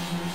Thank you.